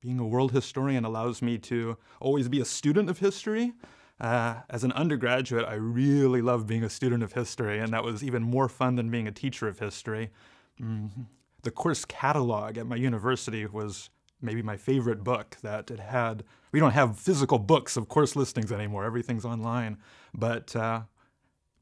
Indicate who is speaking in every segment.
Speaker 1: being a world historian allows me to always be a student of history. Uh, as an undergraduate, I really loved being a student of history, and that was even more fun than being a teacher of history. Mm-hmm. The course catalog at my university was maybe my favorite book that it had. We don't have physical books of course listings anymore, everything's online. But uh,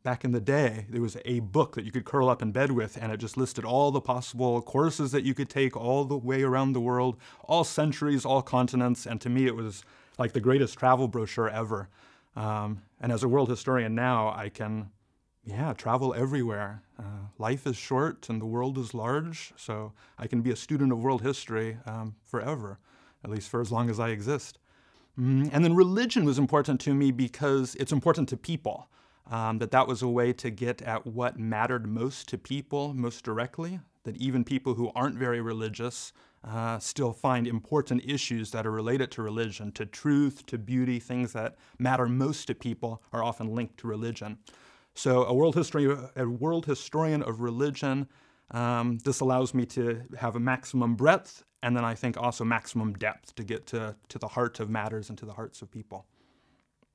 Speaker 1: back in the day, there was a book that you could curl up in bed with, and it just listed all the possible courses that you could take all the way around the world, all centuries, all continents. And to me, it was like the greatest travel brochure ever. Um, and as a world historian now, I can yeah, travel everywhere. Uh, life is short and the world is large, so I can be a student of world history um, forever, at least for as long as I exist. Mm, and then religion was important to me because it's important to people. Um, that that was a way to get at what mattered most to people most directly. That even people who aren't very religious uh, still find important issues that are related to religion, to truth, to beauty, things that matter most to people are often linked to religion. So a world history, a world historian of religion, um, this allows me to have a maximum breadth and then I think also maximum depth to get to, to the heart of matters and to the hearts of people.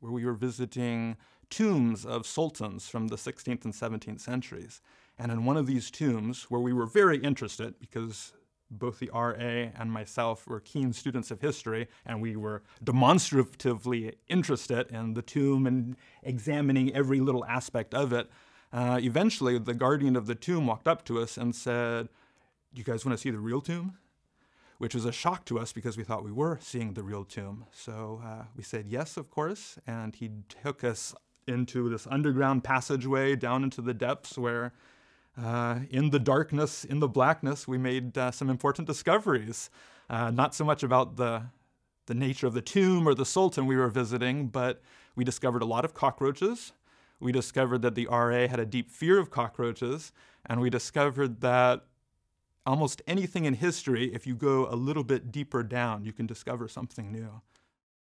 Speaker 1: Where we were visiting tombs of sultans from the 16th and 17th centuries. And in one of these tombs, where we were very interested because both the RA and myself were keen students of history, and we were demonstratively interested in the tomb and examining every little aspect of it. Uh, eventually, the guardian of the tomb walked up to us and said, Do you guys want to see the real tomb? Which was a shock to us because we thought we were seeing the real tomb. So uh, we said yes, of course, and he took us into this underground passageway down into the depths where uh, in the darkness, in the blackness, we made uh, some important discoveries. Uh, not so much about the, the nature of the tomb or the sultan we were visiting, but we discovered a lot of cockroaches. We discovered that the RA had a deep fear of cockroaches, and we discovered that almost anything in history, if you go a little bit deeper down, you can discover something new.